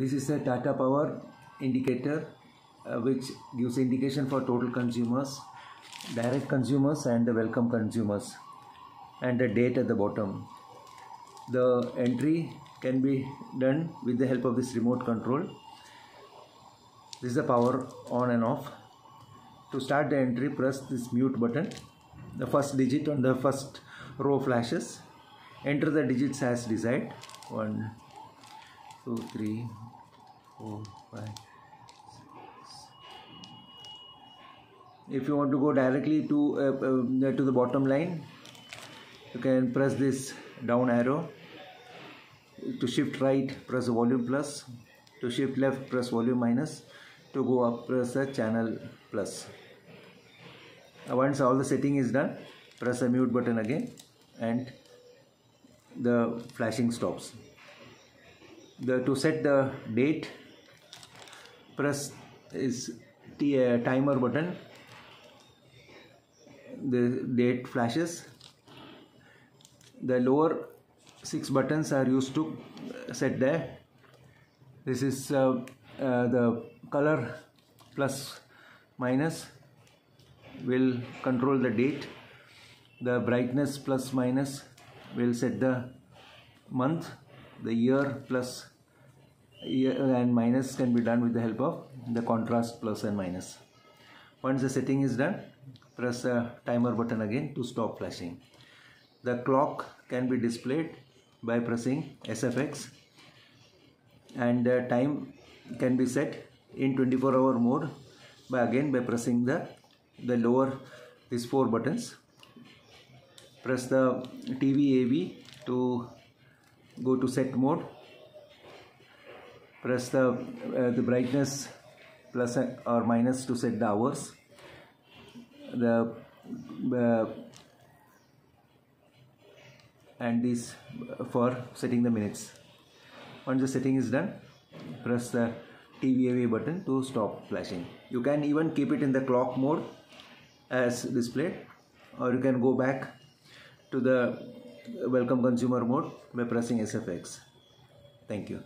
This is a Tata Power indicator uh, which gives indication for total consumers, direct consumers and the welcome consumers and the date at the bottom. The entry can be done with the help of this remote control. This is the power on and off. To start the entry press this mute button. The first digit on the first row flashes. Enter the digits as desired. 1, 2, 3, 4, 5, if you want to go directly to uh, uh, to the bottom line you can press this down arrow. To shift right press volume plus. To shift left press volume minus. To go up press the channel plus. Once all the setting is done press the mute button again and the flashing stops the to set the date press is t, uh, timer button. The date flashes. The lower six buttons are used to set there this is uh, uh, the color plus minus will control the date. The brightness plus minus will set the month the year plus year and minus can be done with the help of the contrast plus and minus. Once the setting is done press the timer button again to stop flashing. The clock can be displayed by pressing SFX and the time can be set in 24 hour mode by again by pressing the the lower these four buttons. Press the TV AV to go to set mode. Press the uh, the brightness plus or minus to set the hours. The uh, and this for setting the minutes. Once the setting is done press the TVAV button to stop flashing. You can even keep it in the clock mode as displayed or you can go back to the welcome consumer mode. by pressing SFX thank you